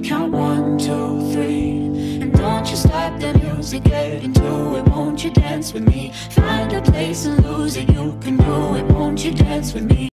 Count one, two, three. And don't you stop the music, get into it. Won't you dance with me? Find a place and lose it. You can do it. Won't you dance with me?